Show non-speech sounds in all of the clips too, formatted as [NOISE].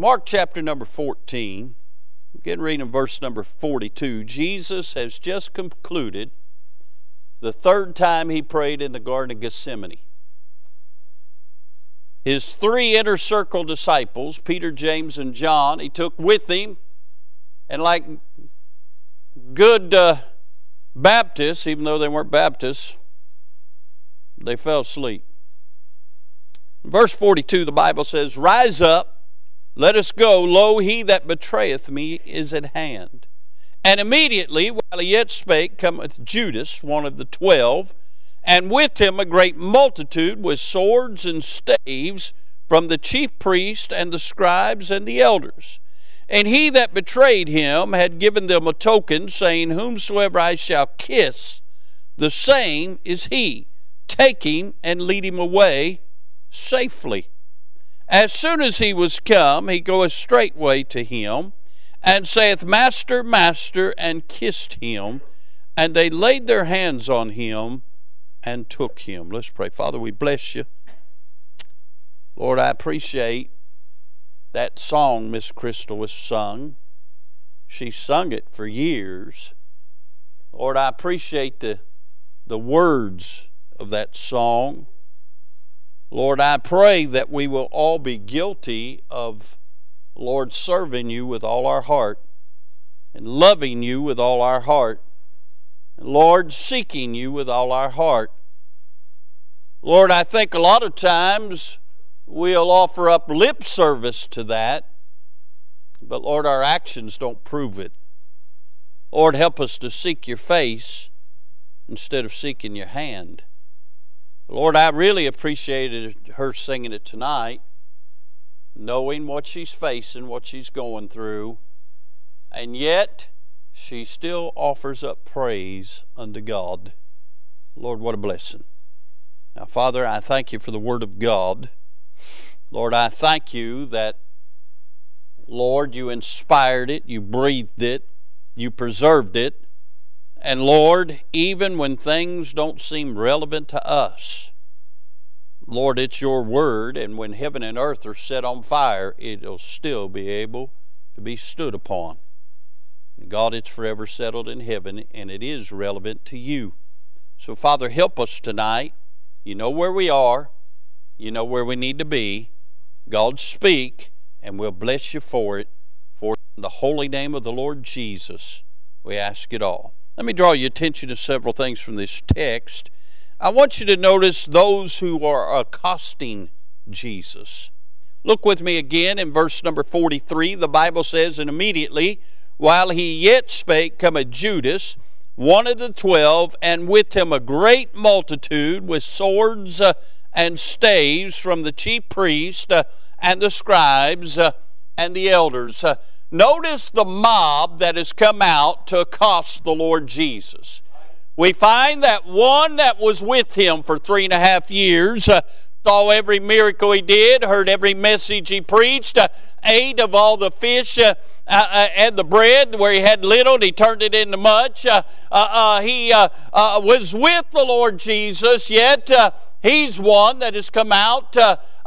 Mark chapter number 14, We again reading verse number 42, Jesus has just concluded the third time he prayed in the Garden of Gethsemane. His three inner circle disciples, Peter, James, and John, he took with him, and like good uh, Baptists, even though they weren't Baptists, they fell asleep. verse 42, the Bible says, Rise up, let us go. Lo, he that betrayeth me is at hand. And immediately, while he yet spake, cometh Judas, one of the twelve, and with him a great multitude with swords and staves from the chief priests and the scribes and the elders. And he that betrayed him had given them a token, saying, Whomsoever I shall kiss, the same is he. Take him and lead him away safely. As soon as he was come, he goeth straightway to him, and saith, Master, Master, and kissed him. And they laid their hands on him and took him. Let's pray. Father, we bless you. Lord, I appreciate that song Miss Crystal has sung. She sung it for years. Lord, I appreciate the, the words of that song. Lord, I pray that we will all be guilty of, Lord, serving you with all our heart and loving you with all our heart. And Lord, seeking you with all our heart. Lord, I think a lot of times we'll offer up lip service to that, but Lord, our actions don't prove it. Lord, help us to seek your face instead of seeking your hand. Lord, I really appreciated her singing it tonight, knowing what she's facing, what she's going through, and yet she still offers up praise unto God. Lord, what a blessing. Now, Father, I thank you for the Word of God. Lord, I thank you that, Lord, you inspired it, you breathed it, you preserved it, and Lord, even when things don't seem relevant to us, Lord, it's your word, and when heaven and earth are set on fire, it'll still be able to be stood upon. God, it's forever settled in heaven, and it is relevant to you. So, Father, help us tonight. You know where we are, you know where we need to be. God, speak, and we'll bless you for it. For in the holy name of the Lord Jesus, we ask it all. Let me draw your attention to several things from this text. I want you to notice those who are accosting Jesus. Look with me again in verse number 43. The Bible says, And immediately, while he yet spake, cometh Judas, one of the twelve, and with him a great multitude with swords uh, and staves from the chief priests uh, and the scribes uh, and the elders. Notice the mob that has come out to accost the Lord Jesus. We find that one that was with him for three and a half years uh, saw every miracle he did, heard every message he preached, uh, ate of all the fish uh, uh, uh and the bread where he had little and he turned it into much. Uh, he was with the Lord Jesus, yet he's one that has come out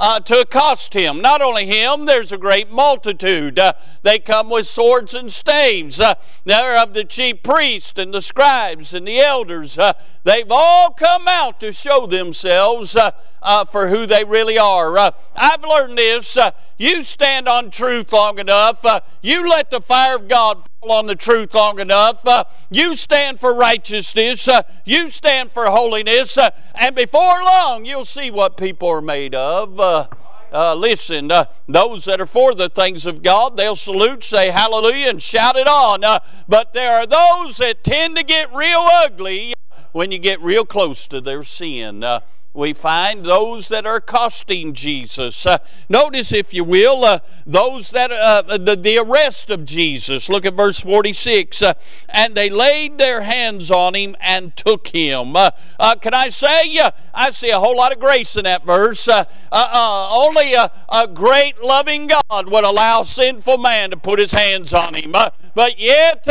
uh, to accost him. Not only him, there's a great multitude. Uh, they come with swords and staves. Uh, they're of the chief priests and the scribes and the elders. Uh, they've all come out to show themselves uh, uh, for who they really are. I've learned this. you stand on truth long enough, you let the fire of God on the truth long enough. Uh, you stand for righteousness. Uh, you stand for holiness. Uh, and before long, you'll see what people are made of. Uh, uh, listen, uh, those that are for the things of God, they'll salute, say hallelujah, and shout it on. but there are those that tend to get real ugly when you get real close to their sin we find those that are costing Jesus. Uh, notice, if you will, uh, those that uh, the, the, arrest of Jesus. Look at verse 46. Uh, and they laid their hands on him and took him. Uh, uh, can I say, I see a whole lot of grace in that verse. only a, a, great loving God would allow sinful man to put his hands on him. but yet,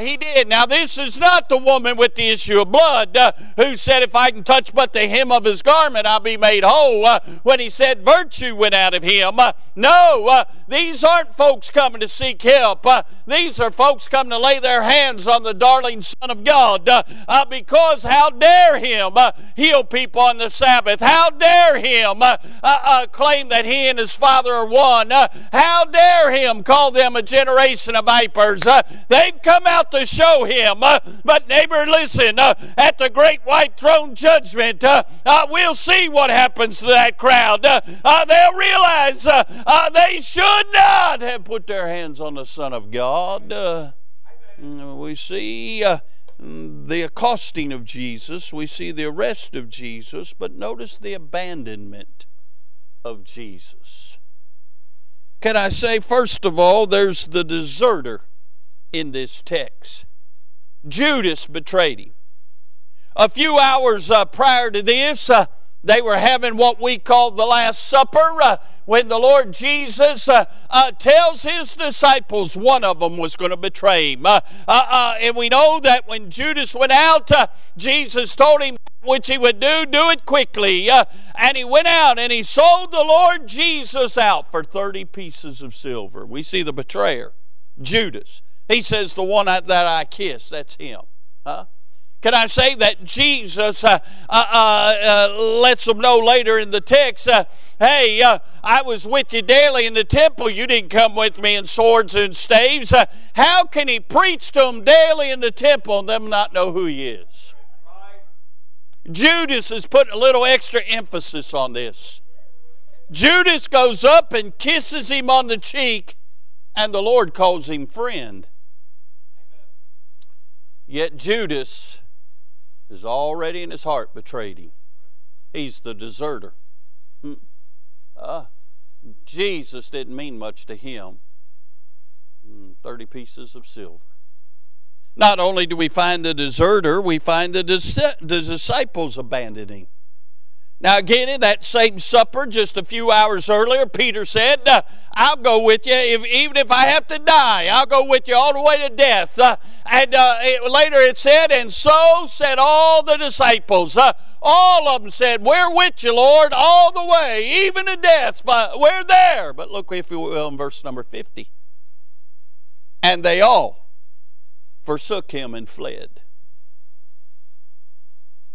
he did. Now, this is not the woman with the issue of blood who said, If I can touch but the hem hem of his garment, I'll be made whole. Uh, when he said virtue went out of him. Uh, no, uh, these aren't folks coming to seek help. Uh, these are folks coming to lay their hands on the darling Son of God. Uh, uh, because how dare him heal people on the Sabbath? How dare him claim that he and his Father are one? how dare him call them a generation of vipers? they've come out to show him. but, neighbor, listen, at the great white throne judgment, Uh, we'll see what happens to that crowd. Uh, uh, they'll realize they should not have put their hands on the Son of God. Uh, mm, we see uh, mm, the accosting of Jesus, we see the arrest of Jesus, but notice the abandonment of Jesus. Can I say, first of all, there's the deserter in this text. Judas betrayed him. A few hours uh, prior to this, uh, they were having what we call the Last Supper. Uh, when the Lord Jesus uh, uh, tells his disciples one of them was going to betray him. Uh, and we know that when Judas went out, Jesus told him which he would do, do it quickly. and he went out and he sold the Lord Jesus out for 30 pieces of silver. We see the betrayer, Judas. He says, The one that I kiss, that's him. Huh? Can I say that Jesus uh, uh, uh, uh, lets them know later in the text, uh, hey, uh, I was with you daily in the temple. You didn't come with me in swords and staves. how can he preach to them daily in the temple and them not know who he is? Judas is putting a little extra emphasis on this. Judas goes up and kisses him on the cheek, and the Lord calls him friend. Yet Judas is already in his heart betrayed him. He's the deserter. Uh, Jesus didn't mean much to him. Hmm, 30 pieces of silver. Not only do we find the deserter, we find the, dis- the disciples abandoning. Now, again, in that same supper, just a few hours earlier, Peter said, uh, I'll go with you, if, even if I have to die. I'll go with you all the way to death. Uh, and uh, it, later it said, And so said all the disciples. Uh, all of them said, We're with you, Lord, all the way, even to death. But we're there. But look, if you will, in verse number 50. And they all forsook him and fled.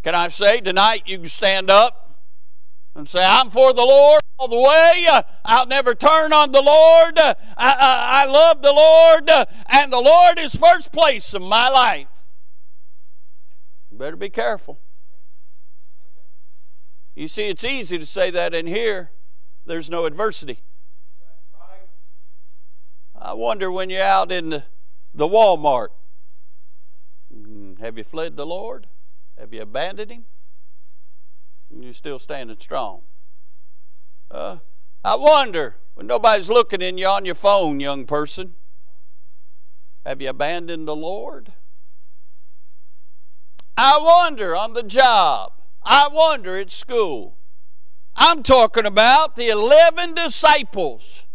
Can I say tonight you can stand up and say, I'm for the Lord all the way. I'll never turn on the Lord. I, I, I, love the Lord, and the Lord is first place in my life. You better be careful. You see, it's easy to say that in here. There's no adversity. I wonder when you're out in the, the Walmart, hmm, have you fled the Lord? Have you abandoned Him? You're still standing strong. Uh, I wonder, when nobody's looking in you on your phone, young person, have you abandoned the Lord? I wonder on the job. I wonder at school. I'm talking about the 11 disciples.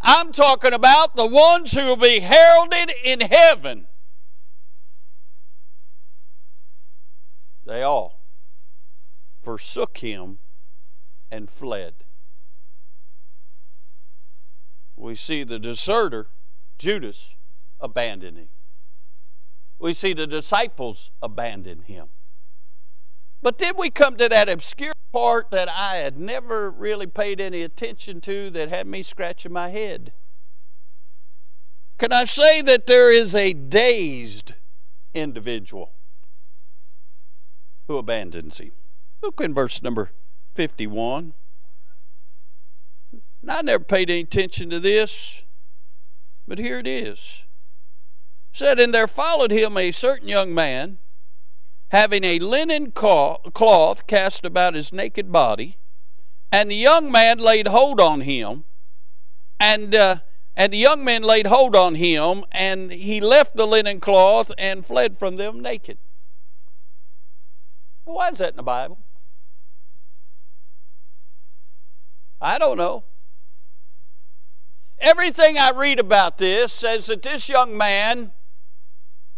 I'm talking about the ones who will be heralded in heaven. They all forsook him and fled. We see the deserter, Judas, abandoning. We see the disciples abandon him. But then we come to that obscure part that I had never really paid any attention to that had me scratching my head. Can I say that there is a dazed individual who abandons him? Look in verse number 51. Now, I never paid any attention to this, but here it is. It said, And there followed him a certain young man, having a linen cloth cast about his naked body, and the young man laid hold on him, and uh, and the young man laid hold on him, and he left the linen cloth and fled from them naked. Why is that in the Bible? I don't know. Everything I read about this says that this young man,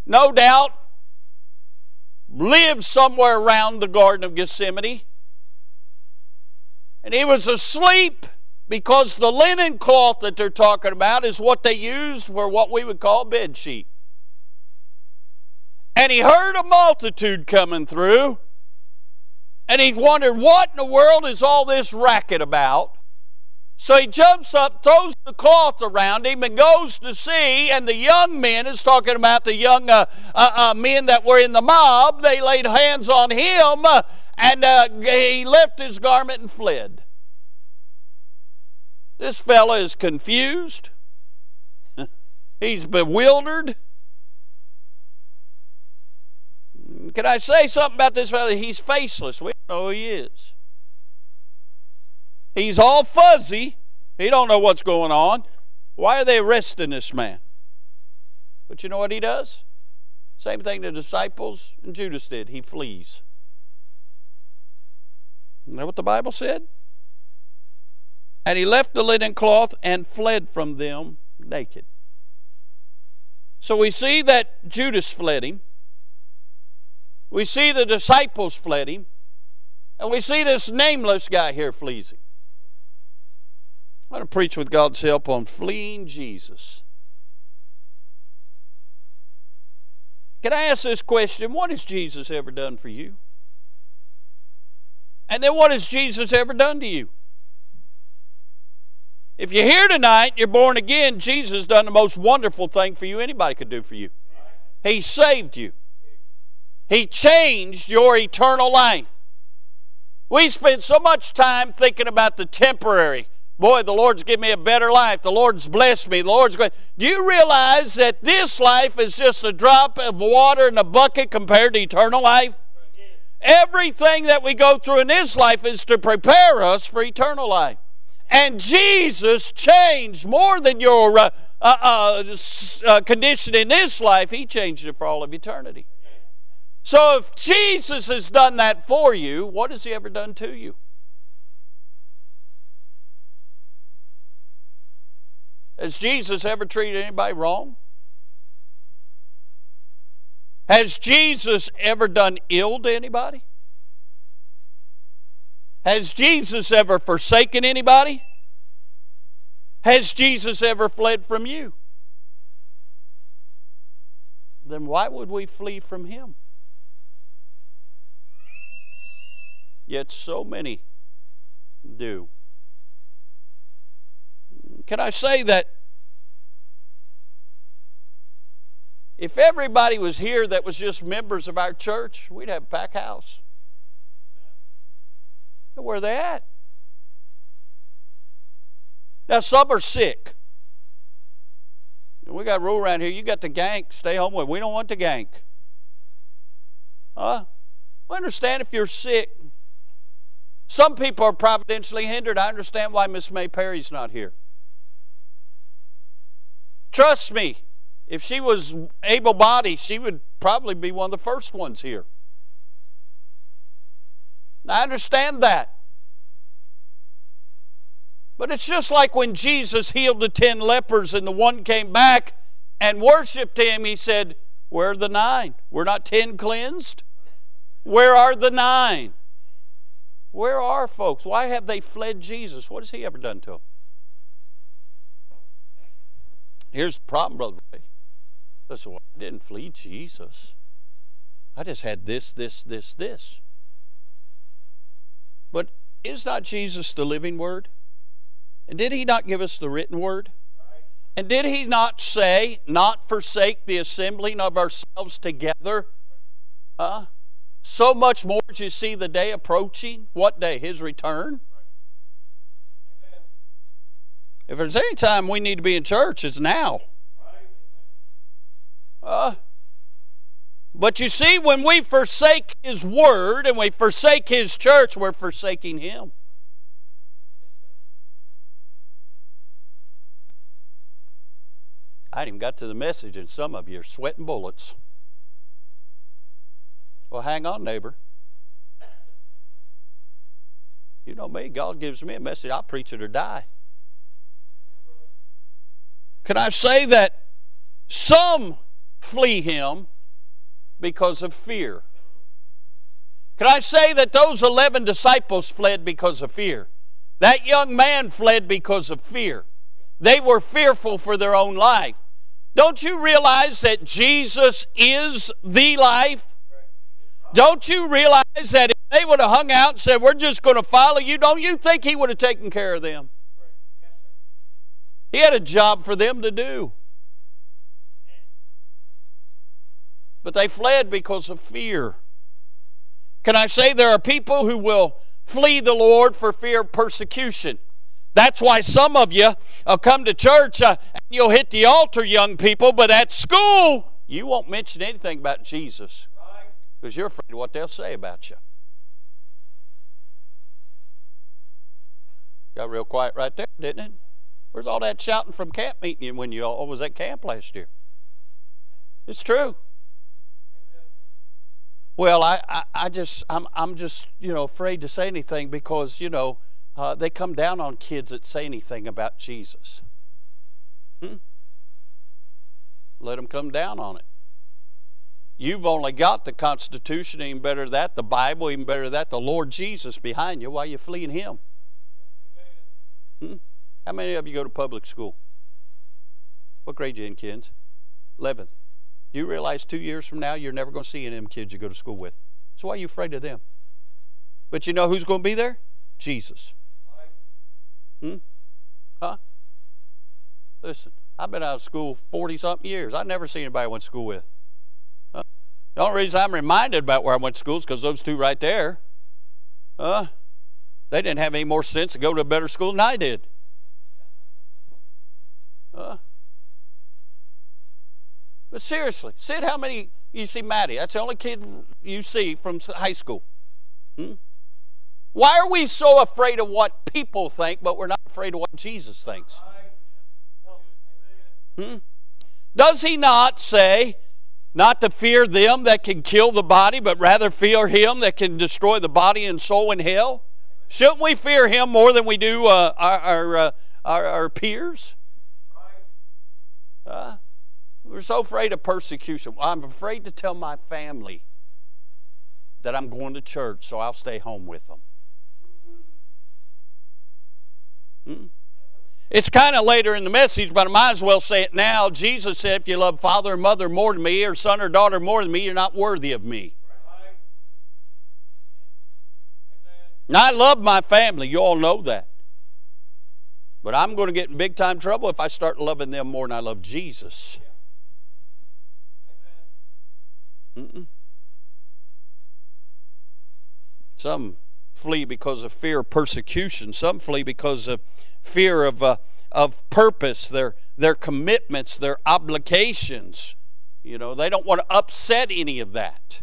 no doubt, lived somewhere around the Garden of Gethsemane. And he was asleep because the linen cloth that they're talking about is what they used for what we would call bed sheet. And he heard a multitude coming through, and he wondered, what in the world is all this racket about? So he jumps up, throws the cloth around him, and goes to see. And the young men is talking about the young uh, uh, uh, men that were in the mob. They laid hands on him, uh, and uh, he left his garment and fled. This fella is confused. [LAUGHS] He's bewildered. Can I say something about this fellow? He's faceless. We don't know who he is. He's all fuzzy. He don't know what's going on. Why are they arresting this man? But you know what he does? Same thing the disciples and Judas did. He flees. Isn't that what the Bible said? And he left the linen cloth and fled from them naked. So we see that Judas fled him. We see the disciples fled him. And we see this nameless guy here flees him. I'm going to preach with God's help on fleeing Jesus. Can I ask this question? What has Jesus ever done for you? And then what has Jesus ever done to you? If you're here tonight, you're born again, Jesus done the most wonderful thing for you anybody could do for you. He saved you. He changed your eternal life. We spend so much time thinking about the temporary. Boy, the Lord's given me a better life. The Lord's blessed me. The Lord's great. Do you realize that this life is just a drop of water in a bucket compared to eternal life? Everything that we go through in this life is to prepare us for eternal life. And Jesus changed more than your uh, uh, uh, uh, condition in this life, He changed it for all of eternity. So if Jesus has done that for you, what has He ever done to you? Has Jesus ever treated anybody wrong? Has Jesus ever done ill to anybody? Has Jesus ever forsaken anybody? Has Jesus ever fled from you? Then why would we flee from him? Yet so many do. Can I say that if everybody was here that was just members of our church, we'd have a packed house. Where are they at? Now, some are sick. We got a rule around here. You got the gank, stay home with. We don't want the gank. Huh? I understand if you're sick. Some people are providentially hindered. I understand why Miss May Perry's not here. Trust me, if she was able bodied, she would probably be one of the first ones here. I understand that. But it's just like when Jesus healed the ten lepers and the one came back and worshiped him, he said, Where are the nine? We're not ten cleansed? Where are the nine? Where are folks? Why have they fled Jesus? What has he ever done to them? Here's the problem, Brother Ray. Listen, I didn't flee Jesus. I just had this, this, this, this. But is not Jesus the living word? And did he not give us the written word? And did he not say, not forsake the assembling of ourselves together? Huh? So much more as you see the day approaching. What day? His return? If there's any time we need to be in church, it's now. Uh, but you see, when we forsake His Word and we forsake His church, we're forsaking Him. I even got to the message, and some of you are sweating bullets. Well, hang on, neighbor. You know me, God gives me a message, I'll preach it or die. Can I say that some flee him because of fear? Can I say that those 11 disciples fled because of fear? That young man fled because of fear. They were fearful for their own life. Don't you realize that Jesus is the life? Don't you realize that if they would have hung out and said, We're just going to follow you, don't you think he would have taken care of them? He had a job for them to do. But they fled because of fear. Can I say there are people who will flee the Lord for fear of persecution? That's why some of you will come to church uh, and you'll hit the altar, young people, but at school, you won't mention anything about Jesus because you're afraid of what they'll say about you. Got real quiet right there, didn't it? Where's all that shouting from camp meeting you when you all was at camp last year? It's true. Well, I, I, I, just I'm I'm just you know afraid to say anything because you know uh, they come down on kids that say anything about Jesus. Hmm? Let them come down on it. You've only got the Constitution, even better than that, the Bible, even better than that, the Lord Jesus behind you. Why are you fleeing Him? Hmm? How many of you go to public school? What grade you in, kids? 11th. Do you realize two years from now you're never going to see any of them kids you go to school with? So why are you afraid of them? But you know who's going to be there? Jesus. Hmm? Huh? Listen, I've been out of school 40 something years. I've never seen anybody I went to school with. The only reason I'm reminded about where I went to school is because those two right there, huh? They didn't have any more sense to go to a better school than I did. Huh? But seriously, see how many you see Maddie. That's the only kid you see from high school. Hmm? Why are we so afraid of what people think, but we're not afraid of what Jesus thinks? Hmm? Does he not say, not to fear them that can kill the body, but rather fear him that can destroy the body and soul in hell? Shouldn't we fear him more than we do uh, our, our, uh, our, our, peers? Uh, we're so afraid of persecution. I'm afraid to tell my family that I'm going to church, so I'll stay home with them. Hmm? It's kind of later in the message, but I might as well say it now. Jesus said, If you love father or mother more than me, or son or daughter more than me, you're not worthy of me. Now, I love my family. You all know that. But I'm going to get in big time trouble if I start loving them more than I love Jesus. Mm-mm. Some flee because of fear of persecution. Some flee because of fear of, uh, of purpose, their, their commitments, their obligations. You know, they don't want to upset any of that.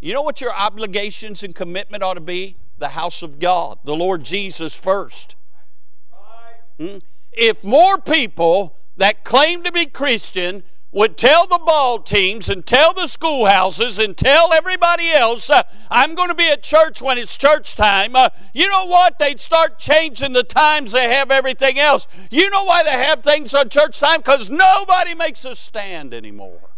You know what your obligations and commitment ought to be? The house of God, the Lord Jesus first. Hmm? If more people that claim to be Christian would tell the ball teams and tell the schoolhouses and tell everybody else, uh, I'm going to be at church when it's church time, uh, you know what? They'd start changing the times they have everything else. You know why they have things on church time? Because nobody makes a stand anymore.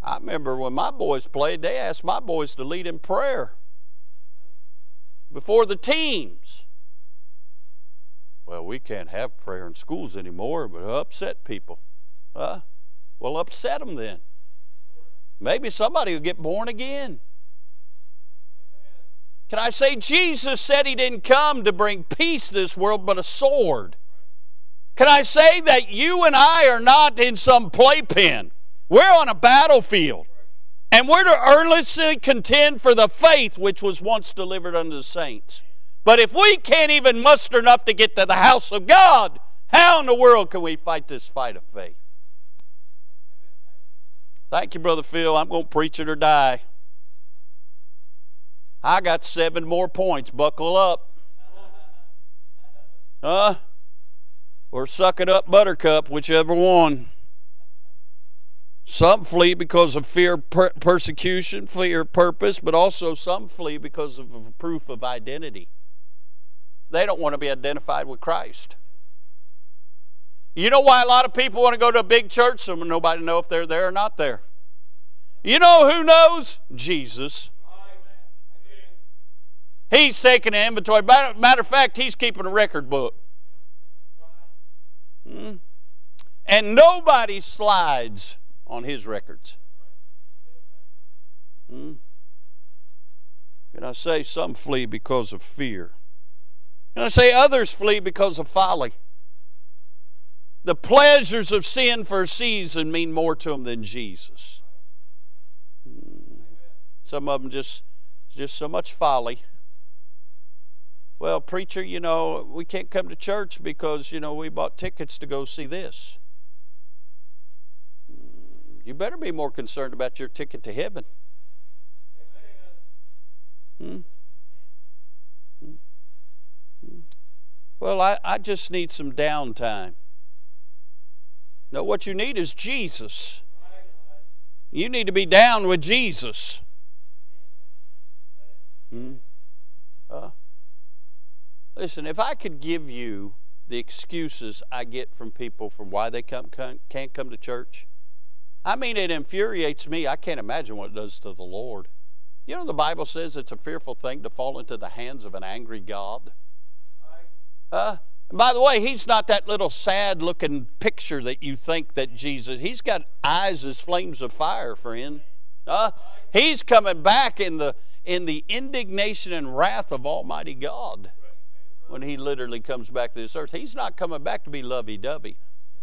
I remember when my boys played, they asked my boys to lead in prayer before the teams. Well, we can't have prayer in schools anymore, but upset people. Huh? Well, upset them then. Maybe somebody will get born again. Can I say Jesus said he didn't come to bring peace to this world, but a sword? Can I say that you and I are not in some playpen? We're on a battlefield. And we're to earnestly contend for the faith which was once delivered unto the saints. But if we can't even muster enough to get to the house of God, how in the world can we fight this fight of faith? Thank you, Brother Phil. I'm going to preach it or die. I got seven more points. Buckle up. Huh? Or suck it up, Buttercup, whichever one. Some flee because of fear per persecution, fear of purpose, but also some flee because of proof of identity. They don't want to be identified with Christ. You know why a lot of people want to go to a big church so nobody know if they're there or not there? You know who knows? Jesus. He's taking an inventory. Matter of fact, he's keeping a record book. Hmm? And nobody slides on his records. Hmm? Can I say some flee because of fear? Can I say others flee because of folly? The pleasures of sin for a season mean more to them than Jesus. Hmm. Some of them just just so much folly. Well, preacher, you know, we can't come to church because, you know, we bought tickets to go see this. Hmm. You better be more concerned about your ticket to heaven. Hmm? Well, I, I just need some downtime. No, what you need is Jesus. You need to be down with Jesus. Hmm? Uh, listen, if I could give you the excuses I get from people from why they come, can't come to church, I mean, it infuriates me. I can't imagine what it does to the Lord. You know, the Bible says it's a fearful thing to fall into the hands of an angry God. Uh, by the way, he's not that little sad looking picture that you think that Jesus. He's got eyes as flames of fire, friend. Uh, he's coming back in the in the indignation and wrath of Almighty God when he literally comes back to this earth. He's not coming back to be lovey dovey.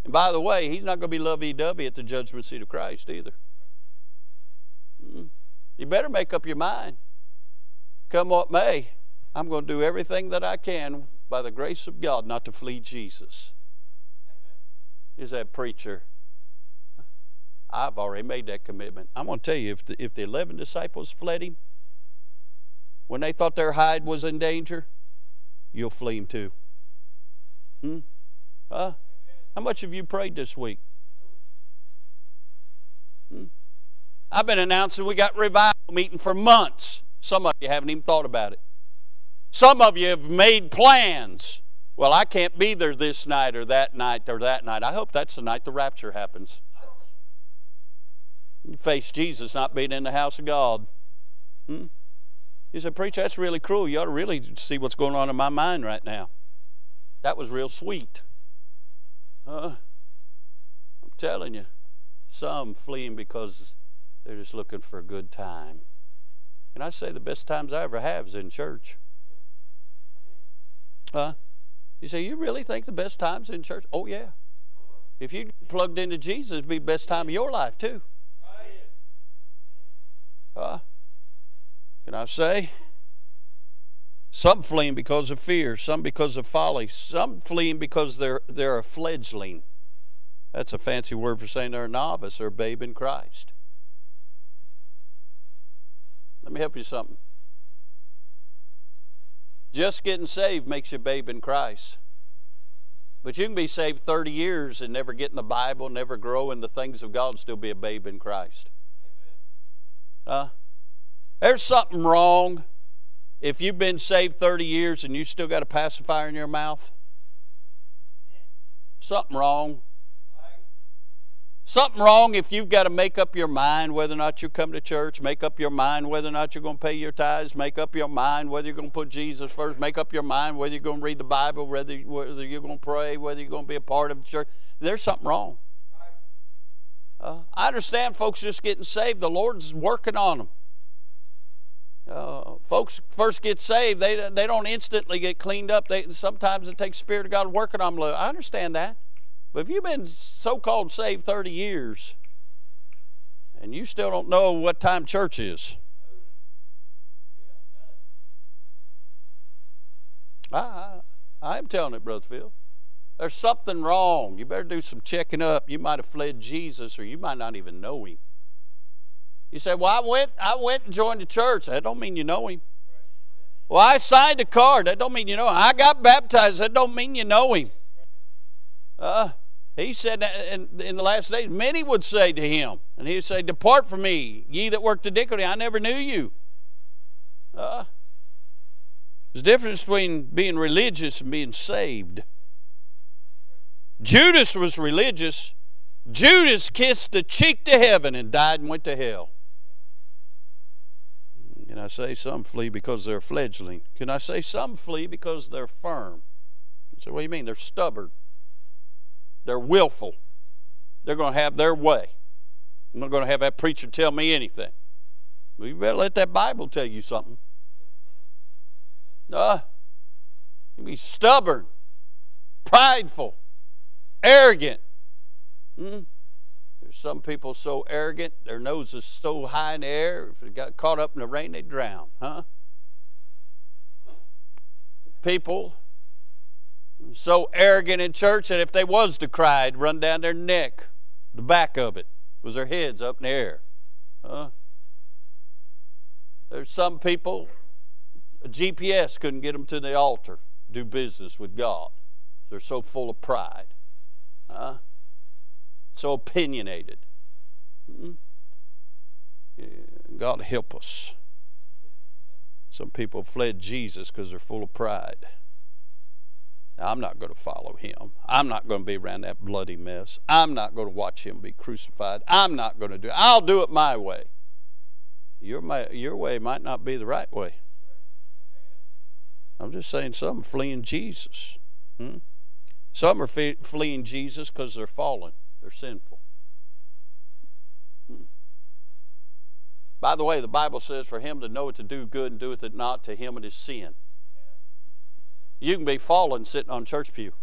And by the way, he's not going to be lovey dovey at the judgment seat of Christ either. Mm-hmm. You better make up your mind. Come what may, I'm going to do everything that I can by the grace of God not to flee Jesus. Is that preacher? I've already made that commitment. I'm going to tell you if the, if the 11 disciples fled him when they thought their hide was in danger, you'll flee him too. Hmm? Huh? How much have you prayed this week? Hmm? I've been announcing we got revival meeting for months. Some of you haven't even thought about it. Some of you have made plans. Well, I can't be there this night or that night or that night. I hope that's the night the rapture happens. You face Jesus not being in the house of God. Hmm? You said, Preacher, that's really cruel. You ought to really see what's going on in my mind right now. That was real sweet. Uh, I'm telling you, some fleeing because they're just looking for a good time. And I say the best times I ever have is in church. Huh? You say, you really think the best times in church? Oh, yeah. If you plugged into Jesus, it'd be the best time of your life, too. Huh? Can I say? Some fleeing because of fear, some because of folly, some fleeing because they're, they're a fledgling. That's a fancy word for saying they're a novice or a babe in Christ. Let me help you something. Just getting saved makes you a babe in Christ. But you can be saved 30 years and never get in the Bible, never grow in the things of God, and still be a babe in Christ. Huh? There's something wrong if you've been saved 30 years and you still got a pacifier in your mouth. Something wrong. Something wrong if you've got to make up your mind whether or not you come to church, make up your mind whether or not you're going to pay your tithes, make up your mind whether you're going to put Jesus first, make up your mind whether you're going to read the Bible, whether, whether you're going to pray, whether you're going to be a part of the church. There's something wrong. Uh, I understand folks just getting saved. The Lord's working on them. Uh, folks first get saved, they, they don't instantly get cleaned up. They, sometimes it takes Spirit of God working on them. I understand that. But if you've been so called saved 30 years and you still don't know what time church is, I, I, am telling it, Brother Phil. There's something wrong. You better do some checking up. You might have fled Jesus or you might not even know him. You say, Well, I went, I went and joined the church. That don't mean you know him. Well, I signed a card. That don't mean you know him. I got baptized. That don't mean you know him. Uh, he said in, in the last days, many would say to him, and he would say, Depart from me, ye that work iniquity, I never knew you. Uh, there's a difference between being religious and being saved. Judas was religious. Judas kissed the cheek to heaven and died and went to hell. Can I say some flee because they're fledgling? Can I say some flee because they're firm? So what do you mean? They're stubborn. They're willful. They're going to have their way. I'm not going to have that preacher tell me anything. Well, you better let that Bible tell you something. Uh, you be stubborn, prideful, arrogant. Hmm? There's some people so arrogant, their nose is so high in the air, if they got caught up in the rain, they drown, huh? People so arrogant in church that if they was to cry, it'd run down their neck, the back of it, was their heads up in the air. Huh? There's some people, a GPS couldn't get them to the altar, do business with God. They're so full of pride. Huh? So opinionated. Hmm? Yeah, God help us. Some people fled Jesus because they're full of pride. I'm not going to follow him. I'm not going to be around that bloody mess. I'm not going to watch him be crucified. I'm not going to do it. I'll do it my way. Your, your way might not be the right way. I'm just saying some are fleeing Jesus. Hmm? Some are fleeing Jesus because they're fallen, they're sinful. Hmm. By the way, the Bible says for him to know what to do good and doeth it not, to him it is sin. You can be fallen sitting on church pew.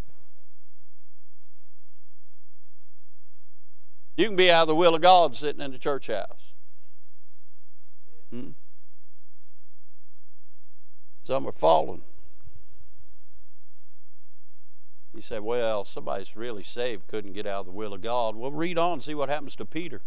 You can be out of the will of God sitting in the church house. Hmm? Some are fallen. You say, well, somebody's really saved couldn't get out of the will of God. Well, read on, and see what happens to Peter.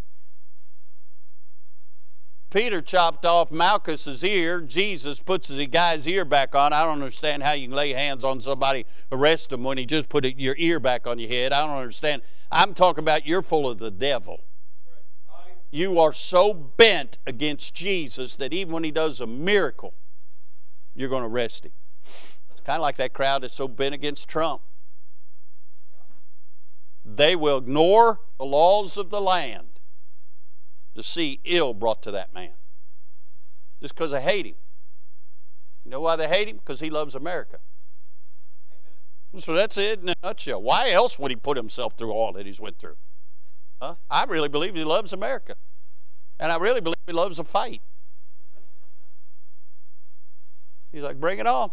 Peter chopped off Malchus's ear. Jesus puts the guy's ear back on. I don't understand how you can lay hands on somebody, arrest them when he just put your ear back on your head. I don't understand. I'm talking about you're full of the devil. You are so bent against Jesus that even when he does a miracle, you're going to arrest him. It's kind of like that crowd that's so bent against Trump. They will ignore the laws of the land to see ill brought to that man. Just because they hate him. You know why they hate him? Because he loves America. So that's it in a nutshell. Why else would he put himself through all that he's went through? Huh? I really believe he loves America. And I really believe he loves a fight. He's like, bring it on.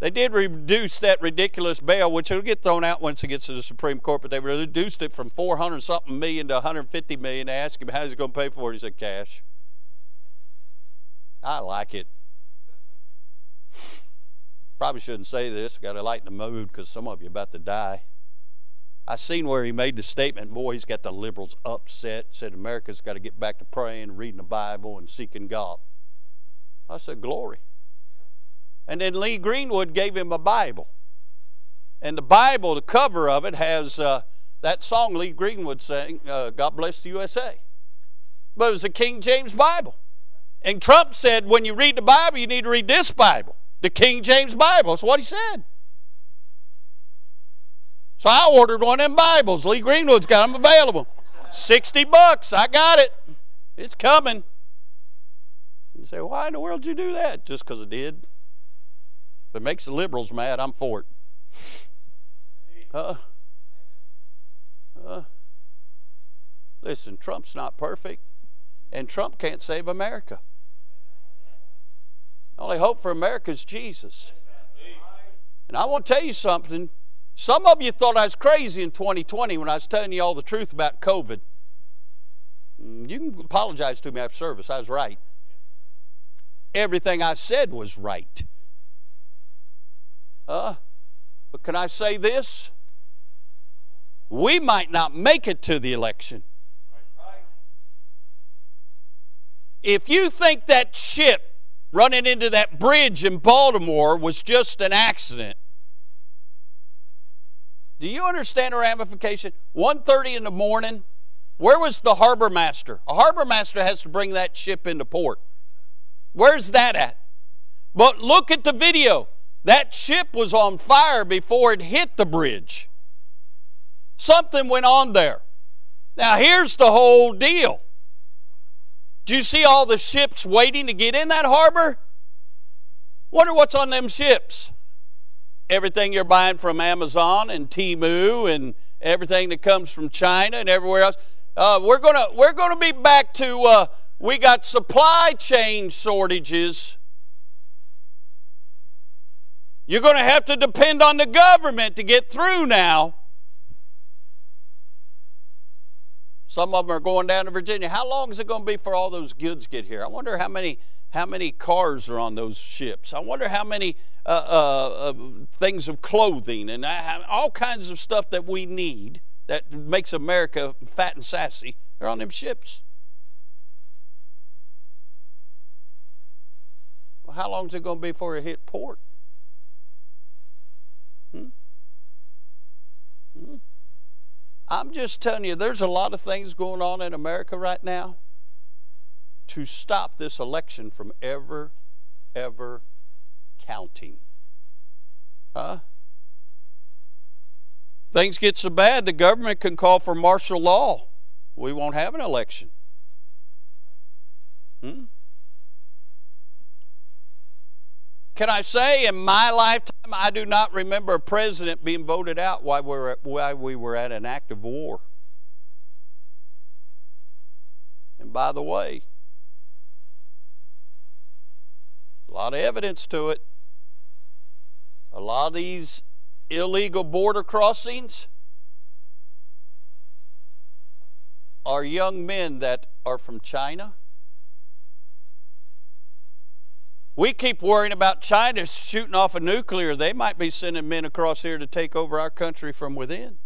They did reduce that ridiculous bail, which will get thrown out once it gets to the Supreme Court, but they reduced it from 400 something million to 150 million. They asked him, how's he going to pay for it? He said, cash. I like it. Probably shouldn't say this. Got to lighten the mood because some of you about to die. I seen where he made the statement, boy, he's got the liberals upset, said America's got to get back to praying, reading the Bible, and seeking God. I said, glory. And then Lee Greenwood gave him a Bible. And the Bible, the cover of it, has uh, that song Lee Greenwood sang, uh, God Bless the USA. But it was a King James Bible. And Trump said, when you read the Bible, you need to read this Bible, the King James Bible. That's what he said. So I ordered one of them Bibles. Lee Greenwood's got them available. 60 bucks. I got it. It's coming. You say, why in the world did you do that? Just because I did. If it makes the liberals mad, I'm for it. Uh, uh, listen, Trump's not perfect, and Trump can't save America. Only hope for America is Jesus. And I want to tell you something. Some of you thought I was crazy in 2020 when I was telling you all the truth about COVID. Mm, you can apologize to me after service. I was right. Everything I said was right. Uh, but can I say this? We might not make it to the election. If you think that ship running into that bridge in Baltimore was just an accident, do you understand the ramification? 1.30 in the morning, where was the harbor master? A harbor master has to bring that ship into port. Where's that at? But look at the video. That ship was on fire before it hit the bridge. Something went on there. Now, here's the whole deal Do you see all the ships waiting to get in that harbor? Wonder what's on them ships. Everything you're buying from Amazon and Temu and everything that comes from China and everywhere else. Uh, we're gonna we're gonna be back to uh, we got supply chain shortages. You're going to have to depend on the government to get through now. Some of them are going down to Virginia. How long is it going to be for all those goods get here? I wonder how many how many cars are on those ships. I wonder how many uh, uh, uh, things of clothing and all kinds of stuff that we need that makes America fat and sassy. They're on them ships. Well, how long is it going to be before it hit port? Hmm? Hmm? I'm just telling you, there's a lot of things going on in America right now to stop this election from ever, ever counting. Huh? Things get so bad, the government can call for martial law. We won't have an election. Hmm? Can I say in my lifetime, I do not remember a president being voted out while we were at, while we were at an active war. And by the way, a lot of evidence to it. A lot of these illegal border crossings are young men that are from China We keep worrying about China shooting off a nuclear. They might be sending men across here to take over our country from within.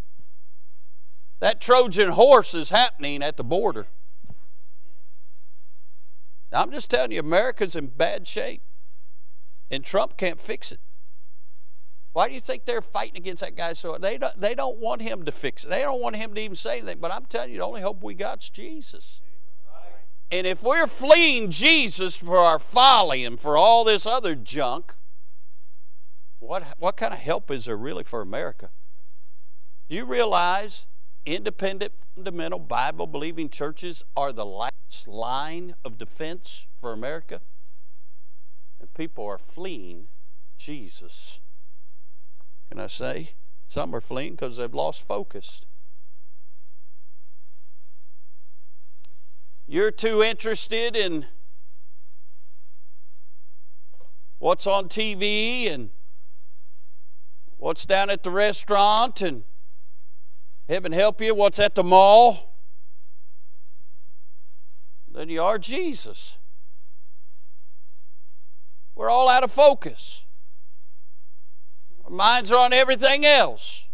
That Trojan horse is happening at the border. I'm just telling you, America's in bad shape. And Trump can't fix it. Why do you think they're fighting against that guy so they don't, they don't want him to fix it. They don't want him to even say anything. But I'm telling you, the only hope we got's Jesus. And if we're fleeing Jesus for our folly and for all this other junk, what, what kind of help is there really for America? Do you realize independent, fundamental, Bible believing churches are the last line of defense for America? And people are fleeing Jesus. Can I say? Some are fleeing because they've lost focus. You're too interested in what's on TV and what's down at the restaurant and heaven help you, what's at the mall, than you are Jesus. We're all out of focus. Our minds are on everything else.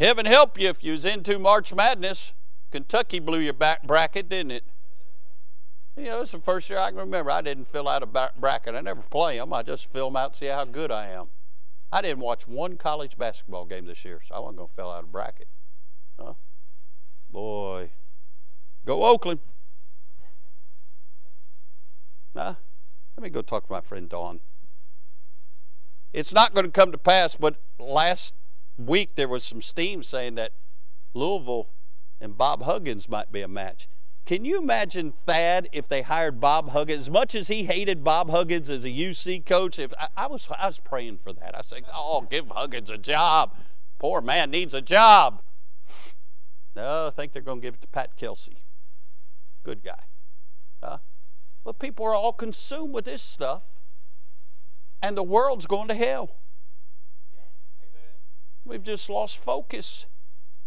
Heaven help you if you was into March Madness. Kentucky blew your back bracket, didn't it? You know, it's the first year I can remember. I didn't fill out a bracket. I never play them. I just fill them out see how good I am. I didn't watch one college basketball game this year, so I wasn't going to fill out a bracket. Huh? Boy. Go Oakland. Nah, let me go talk to my friend Dawn. It's not going to come to pass, but last week there was some steam saying that Louisville and Bob Huggins might be a match. Can you imagine Thad if they hired Bob Huggins? As much as he hated Bob Huggins as a UC coach, if I, I was I was praying for that. I said, "Oh, give Huggins a job. Poor man needs a job." No, I think they're going to give it to Pat Kelsey. Good guy. Huh? But people are all consumed with this stuff, and the world's going to hell. We've just lost focus.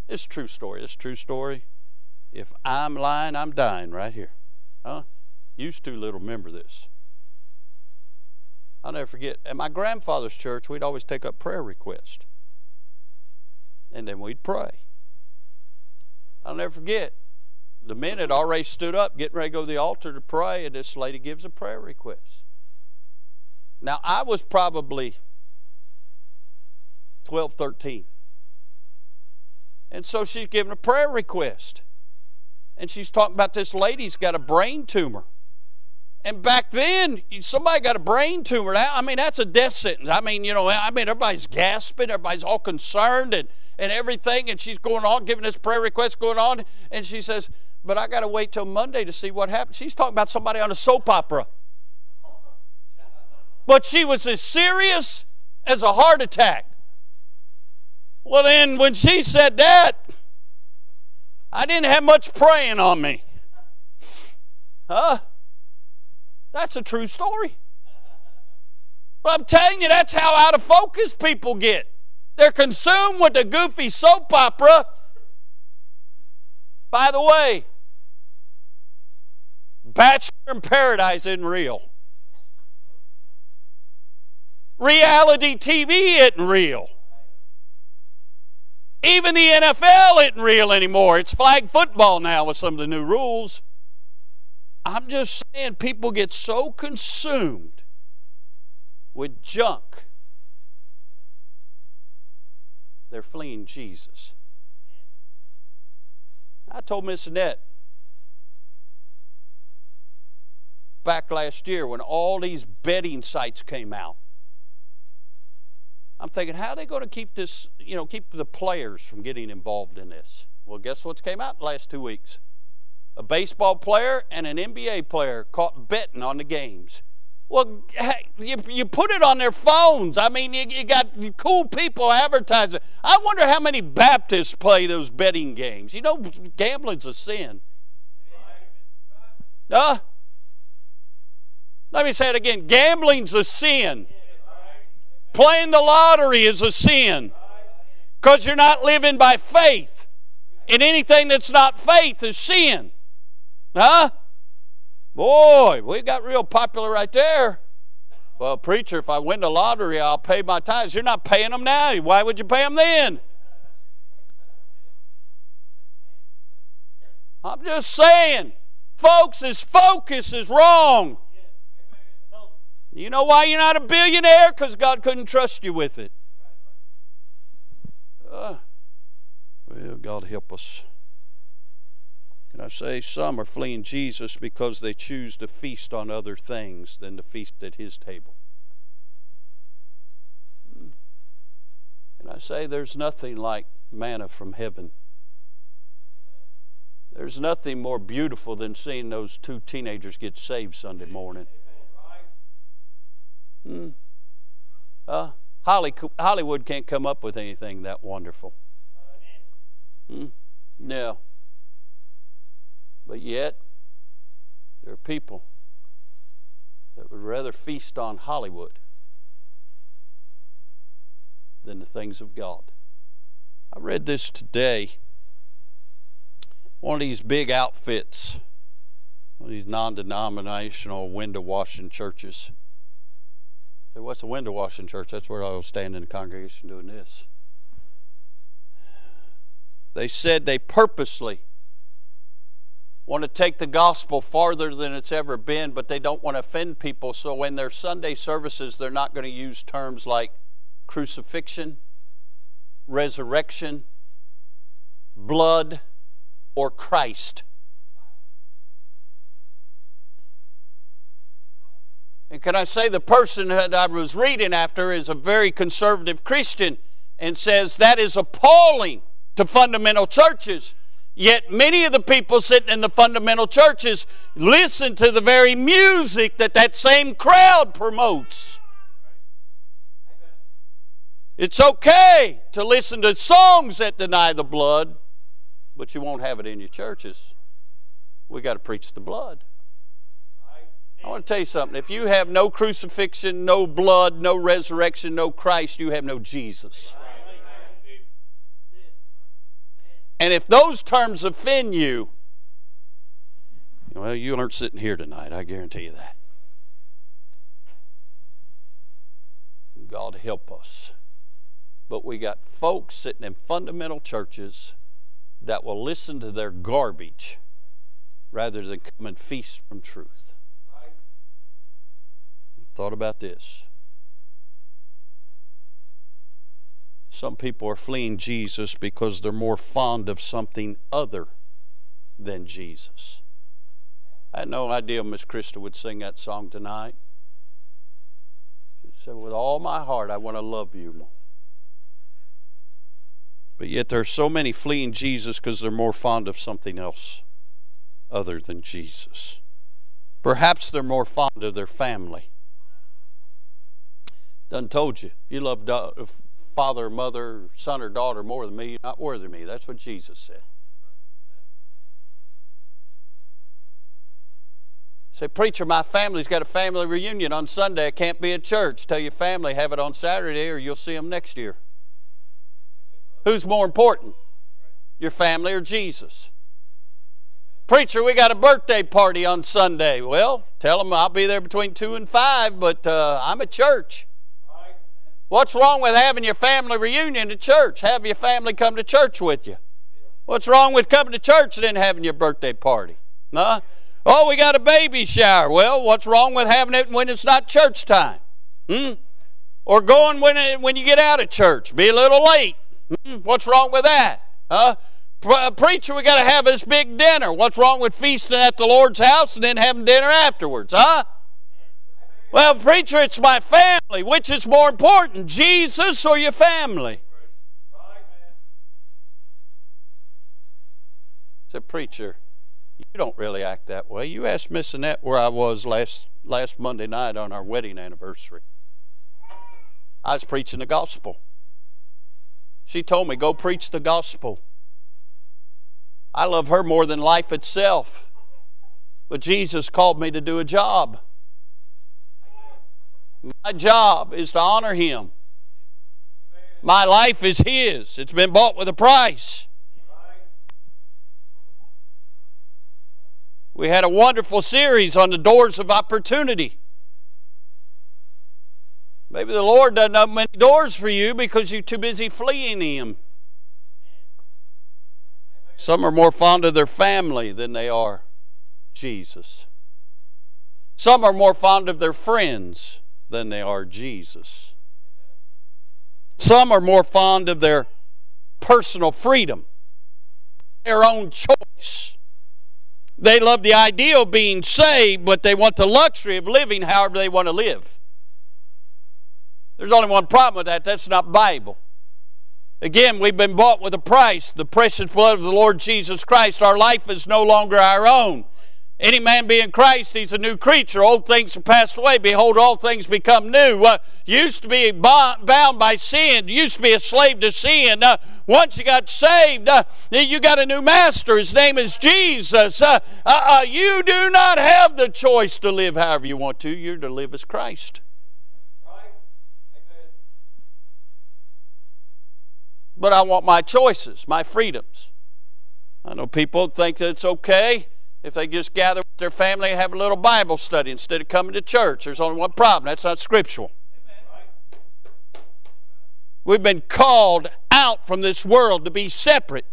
It's a true story. It's a true story. If I'm lying, I'm dying right here. Huh? Used to little remember this. I'll never forget. At my grandfather's church, we'd always take up prayer requests. And then we'd pray. I'll never forget. The men had already stood up, getting ready to go to the altar to pray, and this lady gives a prayer request. Now, I was probably 12, 13. And so she's giving a prayer request. And she's talking about this lady's got a brain tumor. And back then, somebody got a brain tumor. I mean, that's a death sentence. I mean, you know, I mean, everybody's gasping, everybody's all concerned and, and everything. And she's going on, giving this prayer request going on. And she says, but I got to wait till Monday to see what happens. She's talking about somebody on a soap opera. But she was as serious as a heart attack. Well, then, when she said that, I didn't have much praying on me. Huh? That's a true story. But I'm telling you, that's how out of focus people get. They're consumed with the goofy soap opera. By the way, Bachelor in Paradise isn't real. Reality TV isn't real. Even the NFL isn't real anymore. It's flag football now with some of the new rules. I'm just saying, people get so consumed with junk, they're fleeing Jesus. I told Miss Annette back last year when all these betting sites came out. I'm thinking, how are they going to keep this, you know, keep the players from getting involved in this? Well, guess what's came out last two weeks? A baseball player and an NBA player caught betting on the games. Well, you, you put it on their phones. I mean, you, you got cool people advertising. I wonder how many Baptists play those betting games. You know, gambling's a sin. Huh? Let me say it again. Gambling's a sin. Playing the lottery is a sin because you're not living by faith. And anything that's not faith is sin. Huh? Boy, we got real popular right there. Well, preacher, if I win the lottery, I'll pay my tithes. You're not paying them now. Why would you pay them then? I'm just saying, folks, his focus is wrong. You know why you're not a billionaire? Because God couldn't trust you with it. Uh, well, God help us. Can I say some are fleeing Jesus because they choose to feast on other things than to feast at His table? Hmm. Can I say there's nothing like manna from heaven? There's nothing more beautiful than seeing those two teenagers get saved Sunday morning. Hmm. Uh, Hollywood can't come up with anything that wonderful. Hmm. No. But yet, there are people that would rather feast on Hollywood than the things of God. I read this today. One of these big outfits, one of these non denominational window washing churches What's a window washing church? That's where I was standing in the congregation doing this. They said they purposely want to take the gospel farther than it's ever been, but they don't want to offend people. So in their Sunday services, they're not going to use terms like crucifixion, resurrection, blood, or Christ. And can I say the person that I was reading after is a very conservative Christian and says that is appalling to fundamental churches. Yet many of the people sitting in the fundamental churches listen to the very music that that same crowd promotes. It's okay to listen to songs that deny the blood, but you won't have it in your churches. We got to preach the blood. I want to tell you something. If you have no crucifixion, no blood, no resurrection, no Christ, you have no Jesus. And if those terms offend you, well, you aren't sitting here tonight. I guarantee you that. God help us. But we got folks sitting in fundamental churches that will listen to their garbage rather than come and feast from truth thought about this. Some people are fleeing Jesus because they're more fond of something other than Jesus. I had no idea Miss Krista would sing that song tonight. She said, With all my heart, I want to love you more. But yet there are so many fleeing Jesus because they're more fond of something else. other than Jesus. Perhaps they're more fond of their family. Done told you. You love father, mother, son, or daughter more than me, you're not worthy of me. That's what Jesus said. Say, preacher, my family's got a family reunion on Sunday. I can't be at church. Tell your family, have it on Saturday, or you'll see them next year. Who's more important? Your family or Jesus? Preacher, we got a birthday party on Sunday. Well, tell them I'll be there between 2 and 5, but uh, I'm at church. What's wrong with having your family reunion at church? Have your family come to church with you. What's wrong with coming to church and then having your birthday party? Huh? Oh, we got a baby shower. Well, what's wrong with having it when it's not church time? Hmm? Or going when, it, when you get out of church. Be a little late. Hmm? What's wrong with that? Huh? Uh, preacher, we got to have this big dinner. What's wrong with feasting at the Lord's house and then having dinner afterwards? Huh? Well, preacher, it's my family. Which is more important, Jesus or your family? Said, preacher, you don't really act that way. You asked Miss Annette where I was last last Monday night on our wedding anniversary. I was preaching the gospel. She told me, go preach the gospel. I love her more than life itself. But Jesus called me to do a job. My job is to honor Him. My life is His. It's been bought with a price. We had a wonderful series on the doors of opportunity. Maybe the Lord doesn't open many doors for you because you're too busy fleeing Him. Some are more fond of their family than they are Jesus. Some are more fond of their friends than they are Jesus. Some are more fond of their personal freedom, their own choice they love the idea of being saved, but they want the luxury of living however they want to live. There's only one problem with that that's not Bible. Again, we've been bought with a price, the precious blood of the Lord Jesus Christ. Our life is no longer our own. Any man be in Christ, he's a new creature. Old things have passed away. Behold, all things become new. Uh, used to be bound by sin, used to be a slave to sin. Uh, once you got saved, uh, you got a new master. His name is Jesus. Uh, uh, uh, you do not have the choice to live however you want to. You're to live as Christ. But I want my choices, my freedoms. I know people think that it's okay if they just gather with their family and have a little Bible study instead of coming to church. There's only one problem that's not scriptural. We've been called out from this world to be separate.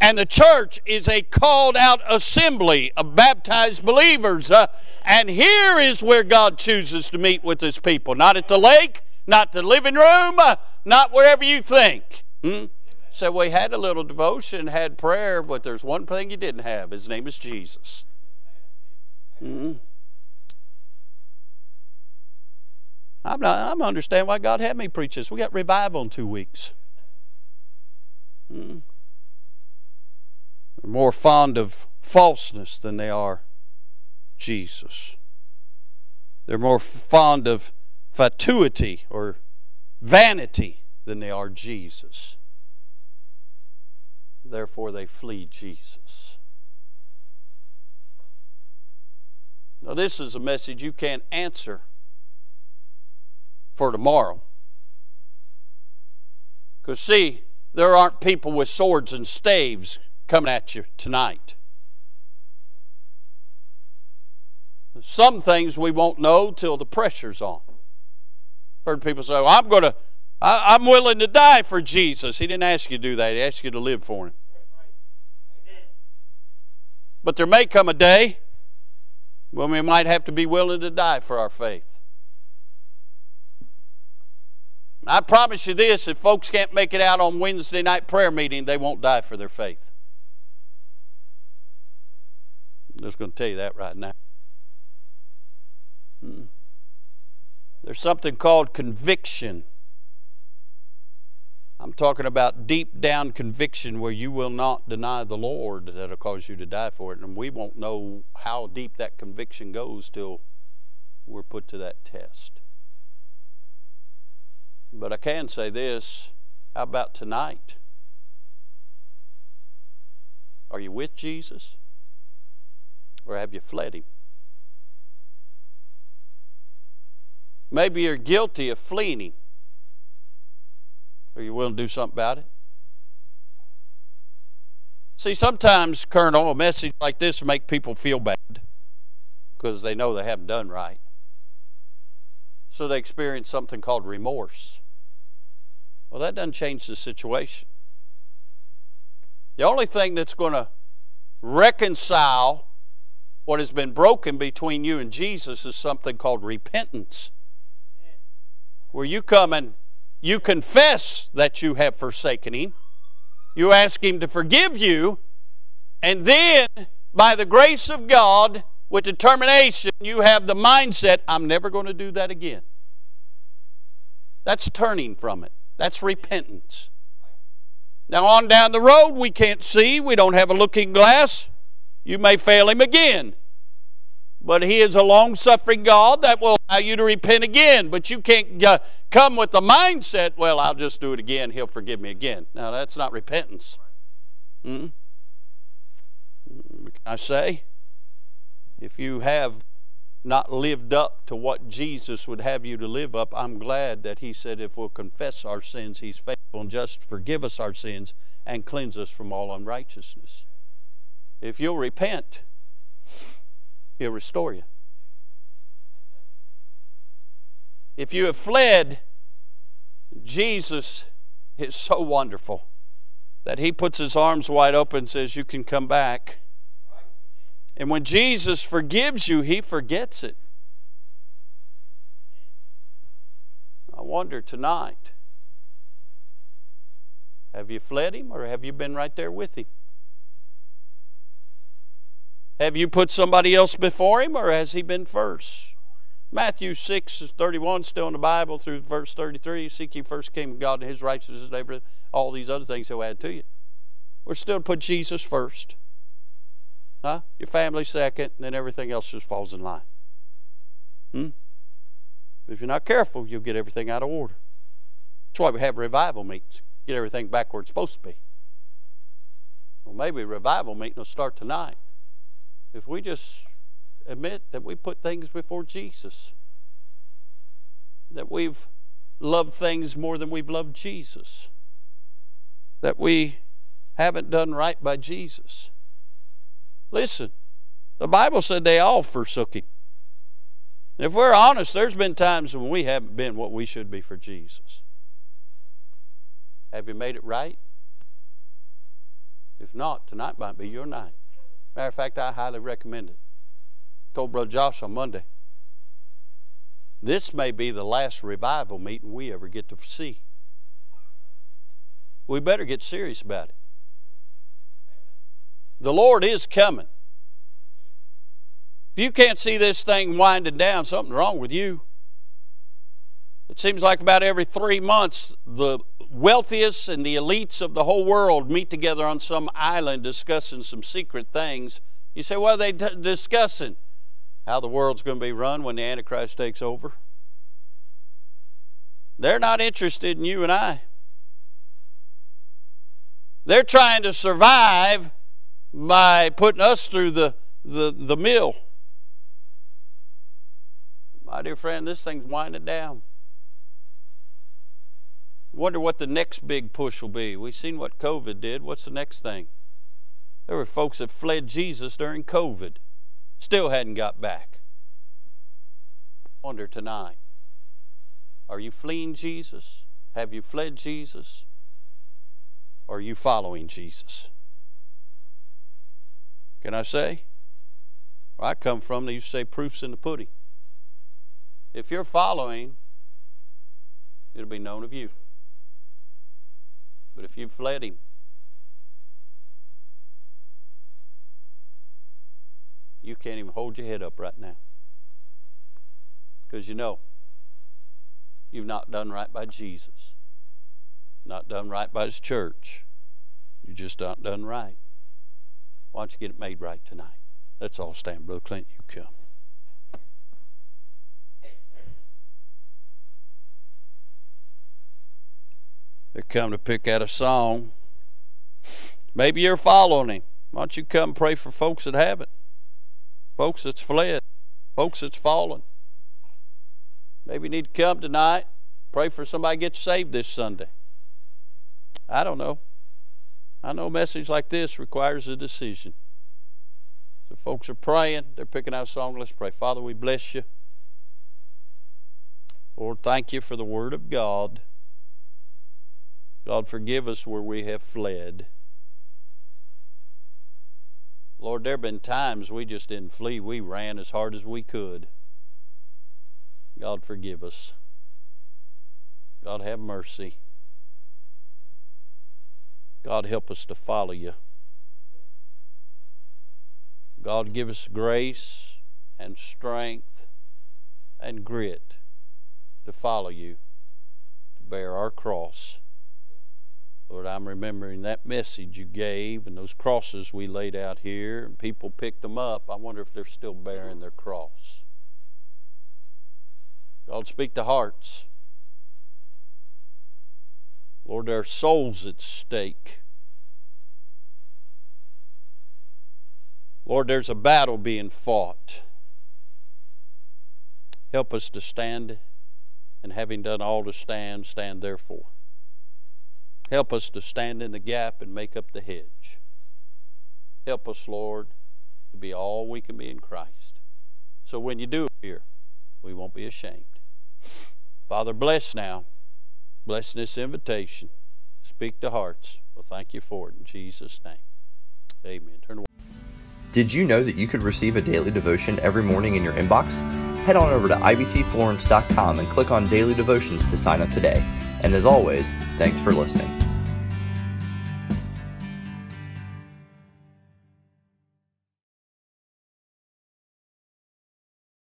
And the church is a called out assembly of baptized believers. Uh, and here is where God chooses to meet with his people. Not at the lake, not the living room, uh, not wherever you think. Hmm? So we had a little devotion, had prayer, but there's one thing you didn't have. His name is Jesus. Mm-hmm. I'm not. I'm understand why God had me preach this. We got revival in two weeks. Mm-hmm. They're more fond of falseness than they are Jesus. They're more fond of fatuity or vanity than they are Jesus. Therefore, they flee Jesus. Now, this is a message you can't answer for tomorrow. Because, see, there aren't people with swords and staves coming at you tonight. Some things we won't know till the pressure's on. Heard people say, well, I'm going to, I'm willing to die for Jesus. He didn't ask you to do that, He asked you to live for Him. But there may come a day when we might have to be willing to die for our faith. I promise you this if folks can't make it out on Wednesday night prayer meeting, they won't die for their faith. I'm just going to tell you that right now. Hmm. There's something called conviction. I'm talking about deep down conviction where you will not deny the Lord that'll cause you to die for it. And we won't know how deep that conviction goes till we're put to that test. But I can say this how about tonight? Are you with Jesus? Or have you fled him? Maybe you're guilty of fleeing him. Are you willing to do something about it? See, sometimes, Colonel, a message like this will make people feel bad because they know they haven't done right. So they experience something called remorse. Well, that doesn't change the situation. The only thing that's going to reconcile what has been broken between you and Jesus is something called repentance. Where you come and you confess that you have forsaken Him, you ask Him to forgive you, and then by the grace of God, with determination, you have the mindset, I'm never going to do that again. That's turning from it. That's repentance. Now, on down the road, we can't see. We don't have a looking glass. You may fail him again. But he is a long suffering God that will allow you to repent again. But you can't uh, come with the mindset, well, I'll just do it again. He'll forgive me again. Now, that's not repentance. Hmm? Can I say? If you have not lived up to what Jesus would have you to live up, I'm glad that He said if we'll confess our sins, He's faithful and just forgive us our sins and cleanse us from all unrighteousness. If you'll repent, He'll restore you. If you have fled, Jesus is so wonderful that He puts His arms wide open and says, You can come back. And when Jesus forgives you, He forgets it. I wonder tonight have you fled Him or have you been right there with Him? Have you put somebody else before Him or has He been first? Matthew 6 31 still in the Bible through verse 33. Seek ye first kingdom of God and His righteousness, and all these other things He'll add to you. We're still to put Jesus first. Huh? Your family second, and then everything else just falls in line. Hmm? If you're not careful, you'll get everything out of order. That's why we have revival meetings. Get everything back where it's supposed to be. Well, maybe revival meeting will start tonight. If we just admit that we put things before Jesus, that we've loved things more than we've loved Jesus, that we haven't done right by Jesus Listen, the Bible said they all forsook him. if we're honest, there's been times when we haven't been what we should be for Jesus. Have you made it right? If not, tonight might be your night. Matter of fact, I highly recommend it. Told Brother Josh on Monday. This may be the last revival meeting we ever get to see. We better get serious about it. The Lord is coming. If you can't see this thing winding down, something's wrong with you. It seems like about every three months, the wealthiest and the elites of the whole world meet together on some island discussing some secret things. You say, what are they discussing? How the world's going to be run when the Antichrist takes over. They're not interested in you and I. They're trying to survive by putting us through the, the, the mill. My dear friend, this thing's winding down. Wonder what the next big push will be. We've seen what COVID did. What's the next thing? There were folks that fled Jesus during COVID, still hadn't got back. Wonder tonight are you fleeing Jesus? Have you fled Jesus? Or are you following Jesus? Can I say? Where I come from, they used to say proof's in the pudding. If you're following, it'll be known of you. But if you've fled him, you can't even hold your head up right now. Because you know you've not done right by Jesus. not done right by His church. You're just not done right. Why don't you get it made right tonight? Let's all stand, Brother Clint. You come. They come to pick out a song. Maybe you're following him. Why don't you come pray for folks that haven't? Folks that's fled. Folks that's fallen. Maybe you need to come tonight. Pray for somebody gets saved this Sunday. I don't know. I know a message like this requires a decision. So folks are praying. They're picking out a song. Let's pray. Father, we bless you. Lord, thank you for the Word of God. God, forgive us where we have fled. Lord, there have been times we just didn't flee. We ran as hard as we could. God, forgive us. God, have mercy. God, help us to follow you. God, give us grace and strength and grit to follow you, to bear our cross. Lord, I'm remembering that message you gave and those crosses we laid out here, and people picked them up. I wonder if they're still bearing their cross. God, speak to hearts. Lord, there are souls at stake. Lord, there's a battle being fought. Help us to stand, and having done all to stand, stand therefore. Help us to stand in the gap and make up the hedge. Help us, Lord, to be all we can be in Christ. So when you do appear, we won't be ashamed. Father, bless now. Bless this invitation. Speak to hearts. Well, thank you for it in Jesus' name. Amen. Turn away. Did you know that you could receive a daily devotion every morning in your inbox? Head on over to ibcflorence.com and click on Daily Devotions to sign up today. And as always, thanks for listening.